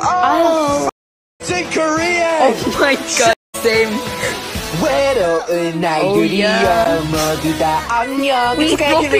Oh, in Korea. oh my god, same. 외로운 날들이여 oh, yeah. 모두 다 안녕 We both